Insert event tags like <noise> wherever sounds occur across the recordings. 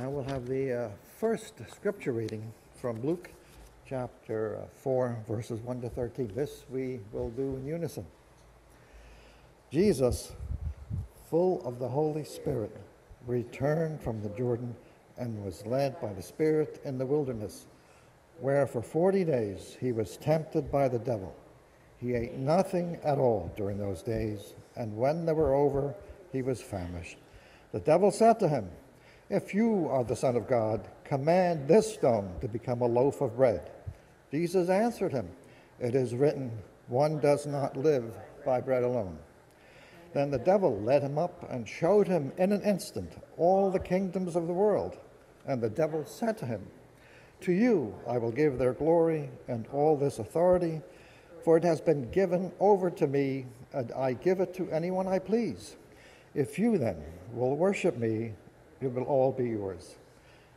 Now we'll have the uh, first scripture reading from Luke chapter uh, 4, verses 1 to 13. This we will do in unison. Jesus, full of the Holy Spirit, returned from the Jordan and was led by the Spirit in the wilderness, where for 40 days he was tempted by the devil. He ate nothing at all during those days, and when they were over, he was famished. The devil said to him, If you are the Son of God, command this stone to become a loaf of bread. Jesus answered him, It is written, One does not live by bread alone. Then the devil led him up and showed him in an instant all the kingdoms of the world. And the devil said to him, To you I will give their glory and all this authority for it has been given over to me, and I give it to anyone I please. If you then will worship me, it will all be yours.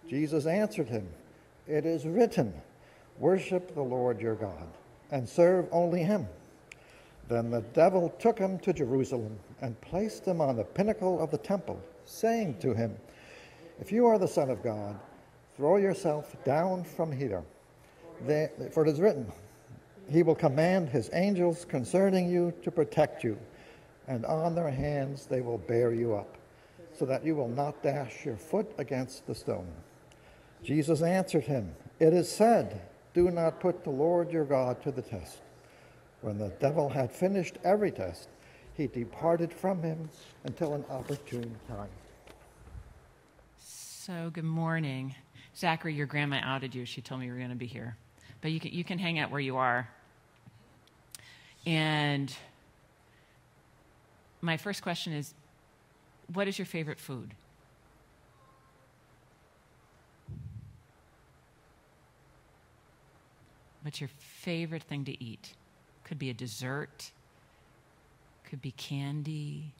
Jesus answered him, It is written, Worship the Lord your God, and serve only him. Then the devil took him to Jerusalem and placed him on the pinnacle of the temple, saying to him, If you are the Son of God, throw yourself down from here. For it is written, he will command his angels concerning you to protect you, and on their hands they will bear you up, so that you will not dash your foot against the stone. Jesus answered him, It is said, Do not put the Lord your God to the test. When the devil had finished every test, he departed from him until an opportune time. So, good morning. Zachary, your grandma outed you. She told me you were going to be here. But you can, you can hang out where you are. And my first question is what is your favorite food? What's your favorite thing to eat? Could be a dessert, could be candy.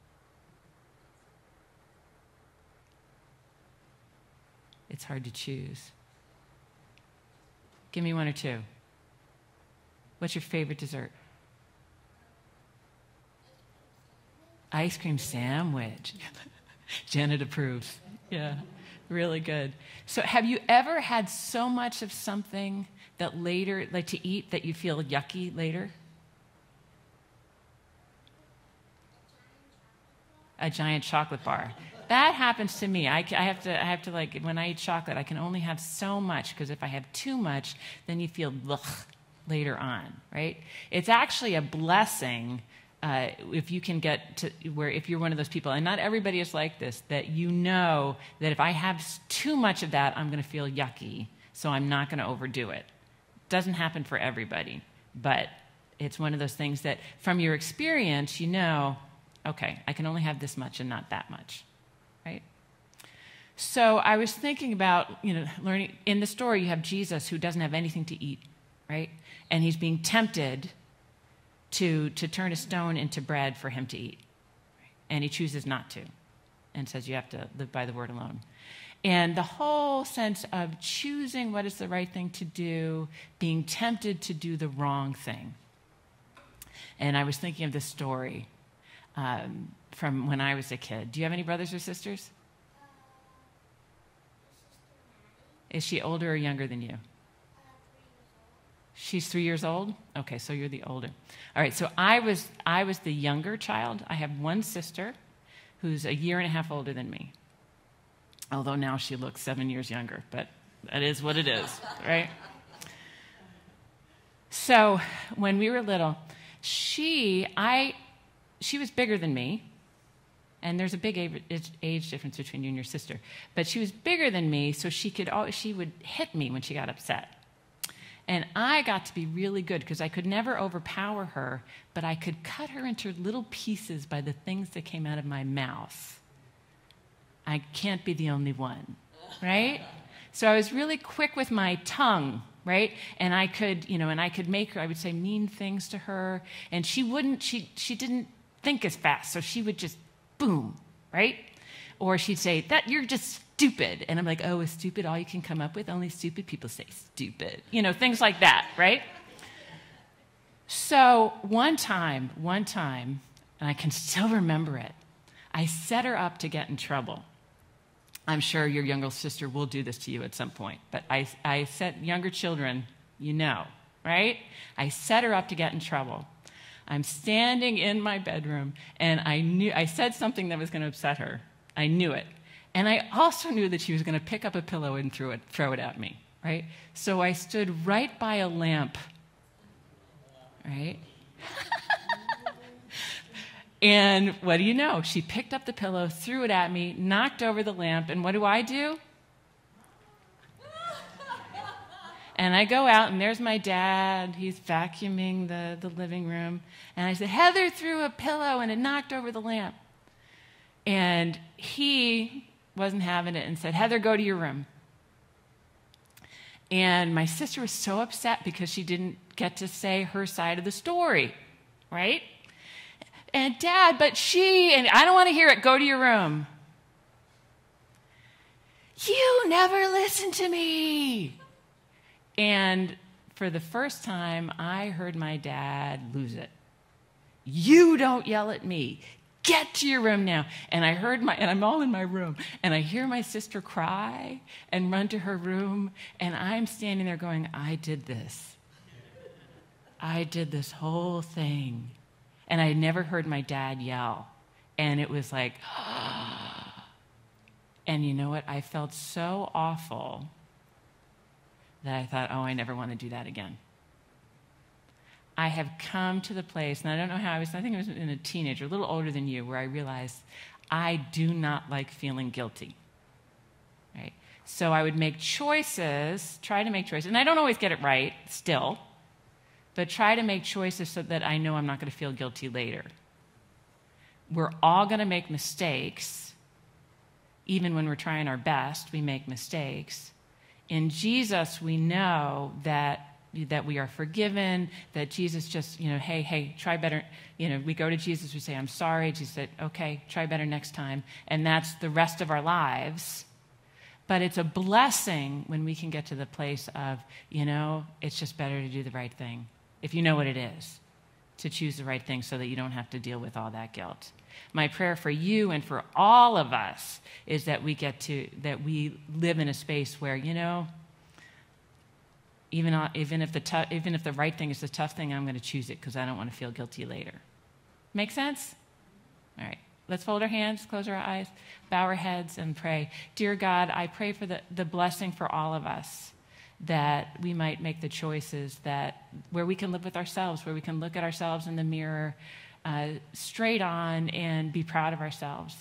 It's hard to choose. Give me one or two. What's your favorite dessert? Ice cream sandwich. <laughs> Janet approves. Yeah, really good. So, have you ever had so much of something that later, like to eat, that you feel yucky later? A giant chocolate bar. That happens to me. I, I, have to, I have to like, when I eat chocolate, I can only have so much because if I have too much, then you feel ugh later on, right? It's actually a blessing uh, if you can get to where if you're one of those people and not everybody is like this that you know that if i have too much of that i'm going to feel yucky so i'm not going to overdo it. Doesn't happen for everybody but it's one of those things that from your experience you know okay i can only have this much and not that much right? So i was thinking about you know learning in the story you have jesus who doesn't have anything to eat right? And he's being tempted to, to turn a stone into bread for him to eat. And he chooses not to and says you have to live by the word alone. And the whole sense of choosing what is the right thing to do, being tempted to do the wrong thing. And I was thinking of this story um, from when I was a kid. Do you have any brothers or sisters? Is she older or younger than you? She's three years old? Okay, so you're the older. All right, so I was, I was the younger child. I have one sister who's a year and a half older than me. Although now she looks seven years younger, but that is what it is, <laughs> right? So when we were little, she, I, she was bigger than me, and there's a big age difference between you and your sister. But she was bigger than me, so she could always, she would hit me when she got upset. And I got to be really good because I could never overpower her, but I could cut her into little pieces by the things that came out of my mouth. I can't be the only one, right? So I was really quick with my tongue, right? And I could, you know, and I could make her, I would say mean things to her, and she wouldn't, she, she didn't think as fast, so she would just boom, right? Or she'd say, that you're just stupid. And I'm like, oh, is stupid all you can come up with? Only stupid people say stupid. You know, things like that, right? So one time, one time, and I can still remember it, I set her up to get in trouble. I'm sure your younger sister will do this to you at some point. But I, I set younger children, you know, right? I set her up to get in trouble. I'm standing in my bedroom and I knew I said something that was going to upset her. I knew it. And I also knew that she was going to pick up a pillow and throw it, throw it at me, right? So I stood right by a lamp, right? <laughs> and what do you know? She picked up the pillow, threw it at me, knocked over the lamp, and what do I do? And I go out, and there's my dad. He's vacuuming the, the living room. And I said, Heather threw a pillow and it knocked over the lamp. And he wasn't having it and said, Heather, go to your room. And my sister was so upset because she didn't get to say her side of the story, right? And dad, but she, and I don't want to hear it, go to your room. You never listen to me. And for the first time, I heard my dad lose it. You don't yell at me. Get to your room now. And I heard my, and I'm all in my room, and I hear my sister cry and run to her room, and I'm standing there going, I did this. I did this whole thing. And I never heard my dad yell. And it was like, <gasps> and you know what? I felt so awful that I thought, oh, I never want to do that again. I have come to the place, and I don't know how I was, I think I was in a teenager, a little older than you, where I realized I do not like feeling guilty. Right? So I would make choices, try to make choices, and I don't always get it right still, but try to make choices so that I know I'm not going to feel guilty later. We're all going to make mistakes. Even when we're trying our best, we make mistakes. In Jesus, we know that that we are forgiven, that Jesus just, you know, hey, hey, try better. You know, we go to Jesus, we say, I'm sorry. Jesus said, okay, try better next time. And that's the rest of our lives. But it's a blessing when we can get to the place of, you know, it's just better to do the right thing, if you know what it is, to choose the right thing so that you don't have to deal with all that guilt. My prayer for you and for all of us is that we get to, that we live in a space where, you know, even, even, if the even if the right thing is the tough thing, I'm going to choose it because I don't want to feel guilty later. Make sense? All right. Let's fold our hands, close our eyes, bow our heads, and pray. Dear God, I pray for the, the blessing for all of us that we might make the choices that where we can live with ourselves, where we can look at ourselves in the mirror uh, straight on and be proud of ourselves.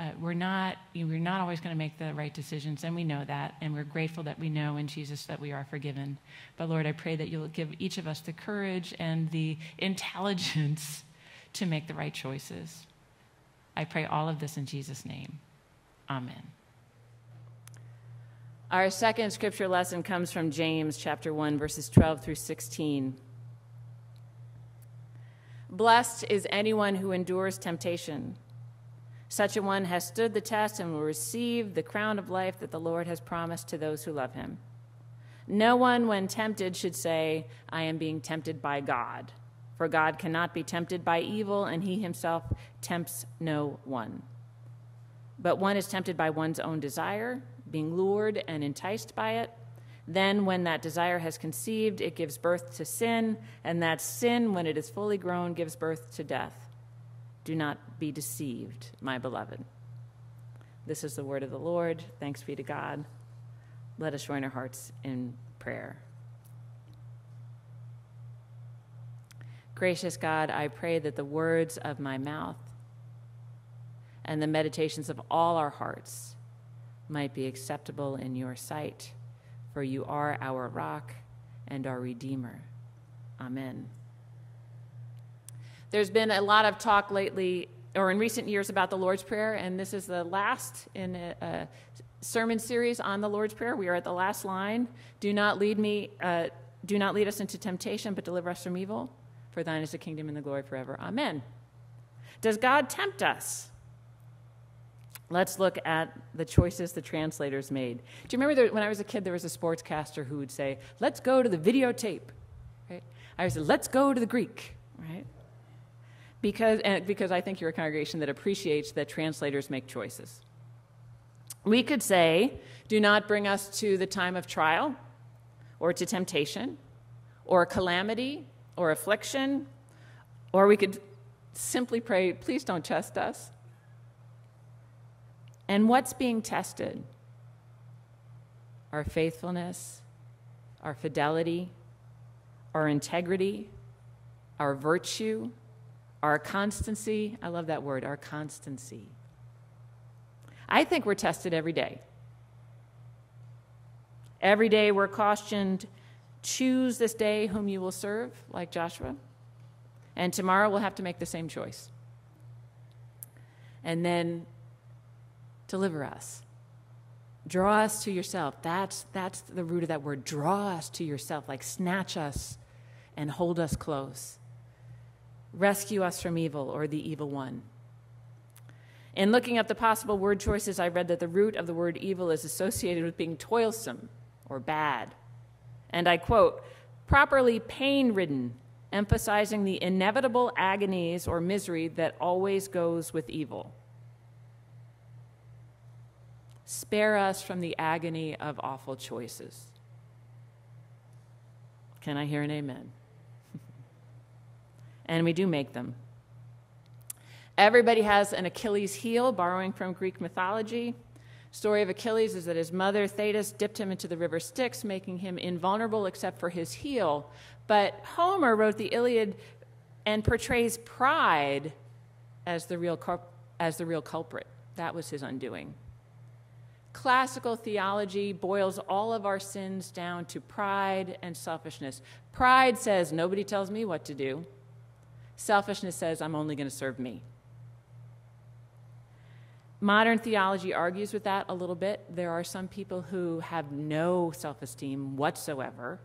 Uh, we're not you know, we're not always going to make the right decisions and we know that and we're grateful that we know in jesus that we are forgiven. But lord i pray that you'll give each of us the courage and the intelligence <laughs> to make the right choices. I pray all of this in jesus name. Amen. Our second scripture lesson comes from james chapter 1 verses 12 through 16 blessed is anyone who endures temptation such a one has stood the test and will receive the crown of life that the Lord has promised to those who love him. No one, when tempted, should say, I am being tempted by God. For God cannot be tempted by evil, and he himself tempts no one. But one is tempted by one's own desire, being lured and enticed by it. Then, when that desire has conceived, it gives birth to sin, and that sin, when it is fully grown, gives birth to death. Do not be deceived, my beloved. This is the word of the Lord. Thanks be to God. Let us join our hearts in prayer. Gracious God, I pray that the words of my mouth and the meditations of all our hearts might be acceptable in your sight, for you are our rock and our Redeemer. Amen. There's been a lot of talk lately or in recent years about the Lord's Prayer, and this is the last in a, a sermon series on the Lord's Prayer. We are at the last line. Do not lead me, uh, do not lead us into temptation, but deliver us from evil. For thine is the kingdom and the glory forever. Amen. Does God tempt us? Let's look at the choices the translators made. Do you remember that when I was a kid, there was a sportscaster who would say, Let's go to the videotape. Right? I say, Let's go to the Greek. Right? Because, because I think you're a congregation that appreciates that translators make choices. We could say, Do not bring us to the time of trial, or to temptation, or calamity, or affliction. Or we could simply pray, Please don't test us. And what's being tested? Our faithfulness, our fidelity, our integrity, our virtue, our constancy. I love that word, our constancy. I think we're tested every day. Every day we're cautioned choose this day whom you will serve, like Joshua. And tomorrow we'll have to make the same choice. And then deliver us. Draw us to yourself. That's, that's the root of that word. Draw us to yourself, like snatch us and hold us close. Rescue us from evil or the evil one. In looking up the possible word choices, I read that the root of the word evil is associated with being toilsome or bad. And I quote, properly pain ridden, emphasizing the inevitable agonies or misery that always goes with evil. Spare us from the agony of awful choices. Can I hear an amen? And we do make them. Everybody has an Achilles heel, borrowing from Greek mythology. Story of Achilles is that his mother Thetis dipped him into the river Styx, making him invulnerable except for his heel. But Homer wrote the Iliad and portrays pride as the real, as the real culprit. That was his undoing. Classical theology boils all of our sins down to pride and selfishness. Pride says, Nobody tells me what to do. Selfishness says, I'm only going to serve me. Modern theology argues with that a little bit. There are some people who have no self esteem whatsoever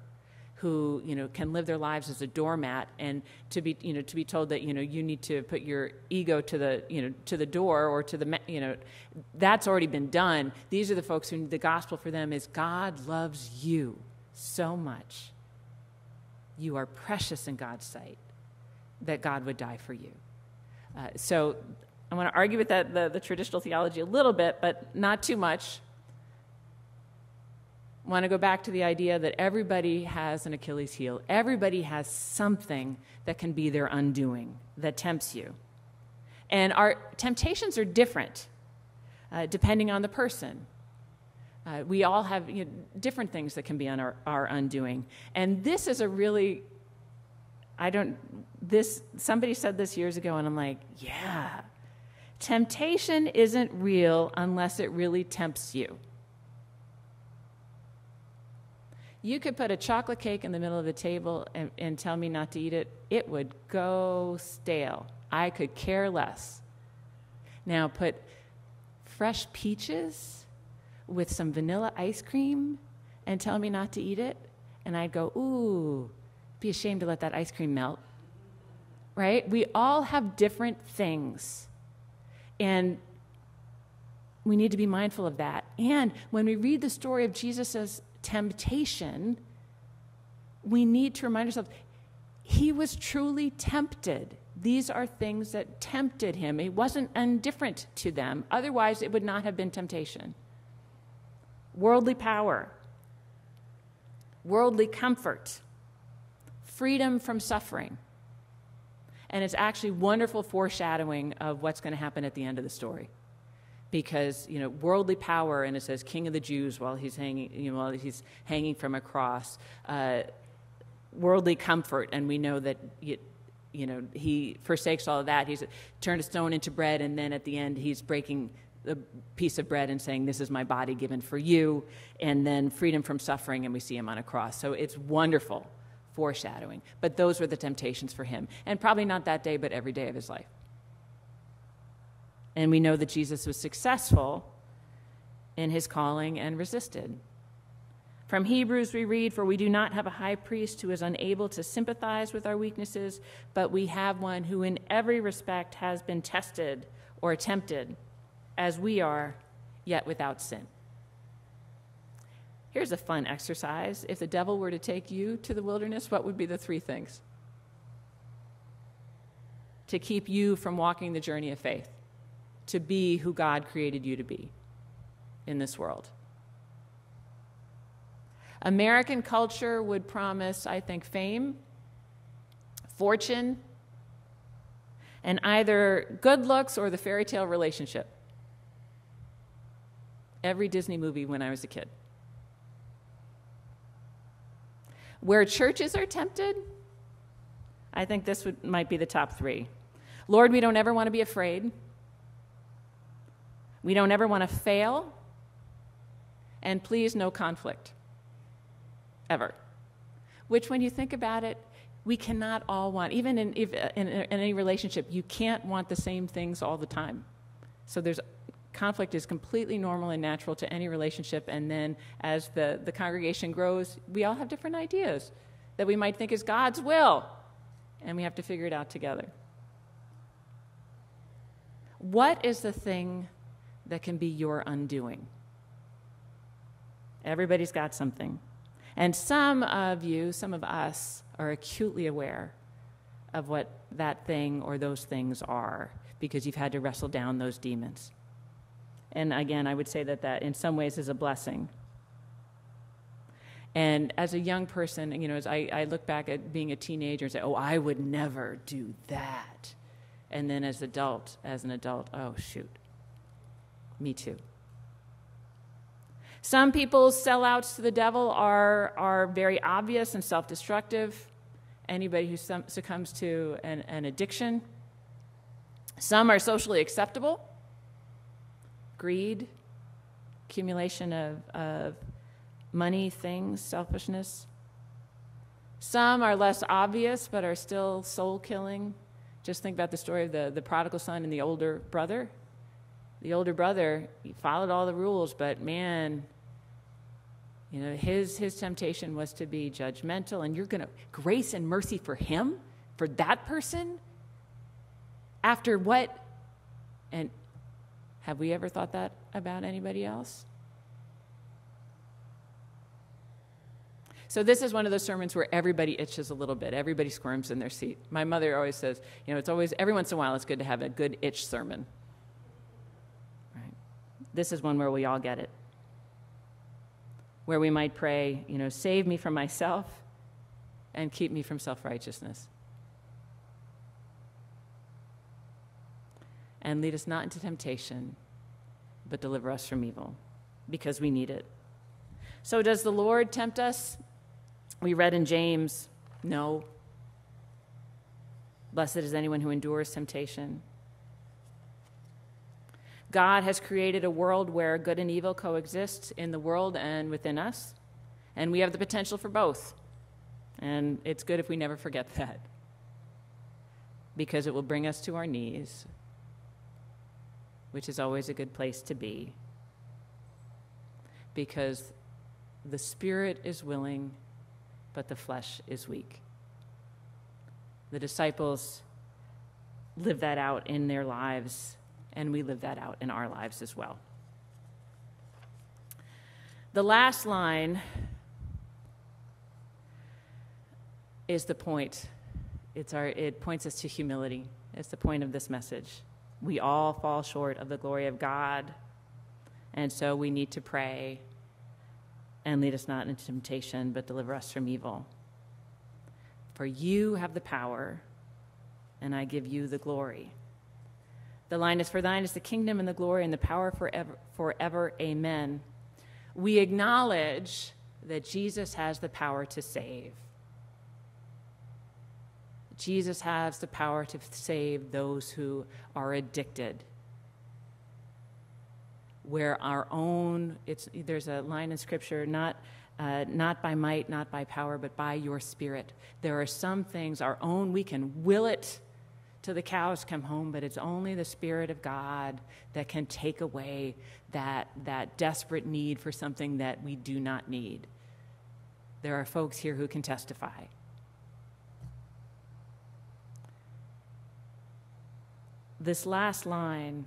who you know can live their lives as a doormat and to be you know to be told that you know you need to put your ego to the you know to the door or to the you know that's already been done these are the folks who the gospel for them is god loves you so much you are precious in god's sight that god would die for you uh, so i want to argue with that the, the traditional theology a little bit but not too much I want to go back to the idea that everybody has an Achilles heel. Everybody has something that can be their undoing that tempts you. And our temptations are different uh, depending on the person. Uh, we all have you know, different things that can be on our, our undoing. And this is a really, I don't, this, somebody said this years ago, and I'm like, yeah. Temptation isn't real unless it really tempts you. You could put a chocolate cake in the middle of the table and, and tell me not to eat it, it would go stale. I could care less. Now, put fresh peaches with some vanilla ice cream and tell me not to eat it, and I'd go, ooh, be ashamed to let that ice cream melt. Right? We all have different things. And we need to be mindful of that. And when we read the story of Jesus' temptation, we need to remind ourselves he was truly tempted. These are things that tempted him. He wasn't indifferent to them, otherwise, it would not have been temptation. Worldly power, worldly comfort, freedom from suffering. And it's actually wonderful foreshadowing of what's going to happen at the end of the story. Because you know worldly power and it says king of the jews while he's hanging you know while he's hanging from a cross uh, worldly comfort. And we know that you, you know he forsakes all of that. He's turned a stone into bread and then at the end he's breaking a piece of bread and saying this is my body given for you. And then freedom from suffering and we see him on a cross. So it's wonderful foreshadowing but those were the temptations for him and probably not that day but every day of his life and we know that Jesus was successful in his calling and resisted. From Hebrews, we read, For we do not have a high priest who is unable to sympathize with our weaknesses, but we have one who, in every respect, has been tested or tempted, as we are, yet without sin. Here's a fun exercise. If the devil were to take you to the wilderness, what would be the three things? To keep you from walking the journey of faith to be who God created you to be. in this world. American culture would promise, I think, fame, fortune, and either good looks or the fairy tale relationship. Every Disney movie when I was a kid. Where churches are tempted, I think this would, might be the top three. Lord, we don't ever want to be afraid. We don't ever want to fail. And please, no conflict. Ever. Which, when you think about it, we cannot all want, even in, in, in any relationship, you can't want the same things all the time. So there's conflict is completely normal and natural to any relationship. And then as the, the congregation grows, we all have different ideas that we might think is God's will. And we have to figure it out together. What is the thing that can be your undoing? Everybody's got something. And some of you, some of us, are acutely aware of what that thing or those things are because you've had to wrestle down those demons. And again, I would say that that in some ways is a blessing. And as a young person, you know, as I, I look back at being a teenager and say, oh, I would never do that. And then as adult, as an adult, oh shoot, me too. Some people's sellouts to the devil are, are very obvious and self destructive. Anybody who succumbs to an, an addiction. Some are socially acceptable greed, accumulation of, of money, things, selfishness. Some are less obvious but are still soul killing. Just think about the story of the, the prodigal son and the older brother. The older brother he followed all the rules, but man, you know, his, his temptation was to be judgmental, and you're going to grace and mercy for him, for that person? After what? And have we ever thought that about anybody else? So this is one of those sermons where everybody itches a little bit. Everybody squirms in their seat. My mother always says, you know, it's always every once in a while it's good to have a good itch sermon. Right? This is one where we all get it. Where we might pray, you know, save me from myself and keep me from self-righteousness. And lead us not into temptation, but deliver us from evil, because we need it. So, does the Lord tempt us? We read in James, no. Blessed is anyone who endures temptation. God has created a world where good and evil coexist in the world and within us, and we have the potential for both. And it's good if we never forget <laughs> that, because it will bring us to our knees, which is always a good place to be, because the spirit is willing but the flesh is weak. The disciples live that out in their lives, and we live that out in our lives as well. The last line is the point. It's our, it points us to humility. It's the point of this message. We all fall short of the glory of God, and so we need to pray and lead us not into temptation, but deliver us from evil. For you have the power, and I give you the glory. The line is For thine is the kingdom and the glory and the power forever, forever. Amen. We acknowledge that Jesus has the power to save. Jesus has the power to save those who are addicted where our own, it's, there's a line in Scripture, not, uh, not by might, not by power, but by your spirit. There are some things, our own, we can will it till the cows come home, but it's only the Spirit of God that can take away that, that desperate need for something that we do not need. There are folks here who can testify. This last line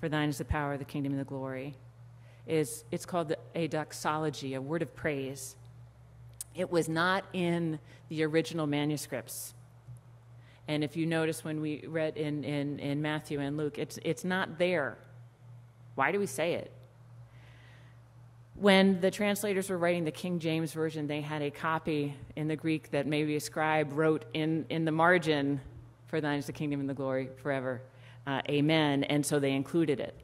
for thine is the power, the kingdom, and the glory, is it's called a doxology, a word of praise. It was not in the original manuscripts. And if you notice when we read in, in, in Matthew and Luke, it's, it's not there. Why do we say it? When the translators were writing the King James Version, they had a copy in the Greek that maybe a scribe wrote in, in the margin, For thine is the kingdom and the glory forever. Uh, amen. And so they included it.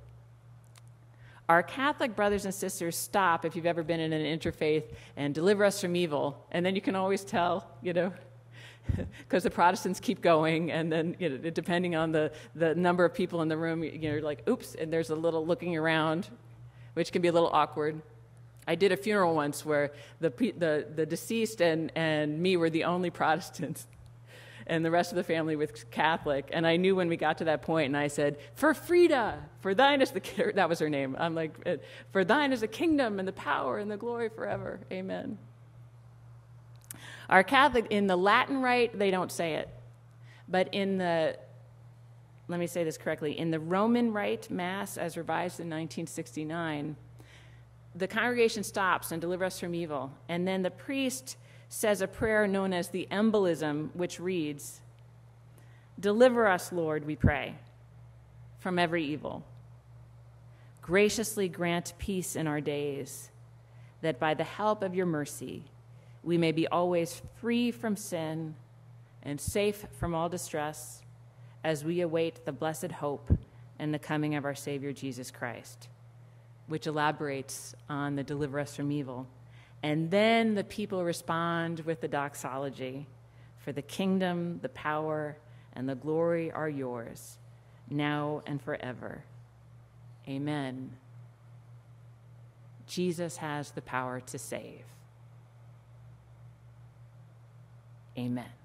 Our Catholic brothers and sisters stop if you've ever been in an interfaith and deliver us from evil. And then you can always tell, you know, <laughs> because the Protestants keep going, and then you know, depending on the, the number of people in the room, you know, like, oops, and there's a little looking around, which can be a little awkward. I did a funeral once where the, the, the deceased and, and me were the only <laughs> Protestants, and the rest of the family was Catholic. And I knew when we got to that point, and I said, For Frida, for thine is the, <laughs> that was her name. I'm like, eh, For thine is the kingdom and the power and the glory forever. Amen. Our Catholic, in the Latin rite, they don't say it. But in the, let me say this correctly, in the Roman rite Mass, as revised in 1969, the congregation stops and deliver us from evil. And then the priest says a prayer known as the embolism, which reads Deliver us, Lord, we pray, from every evil. Graciously grant peace in our days, that by the help of your mercy, we may be always free from sin and safe from all distress as we await the blessed hope and the coming of our Savior Jesus Christ which elaborates on the deliver us from evil. And then the people respond with the doxology For the kingdom, the power, and the glory are yours, now and forever. Amen. Jesus has the power to save. Amen.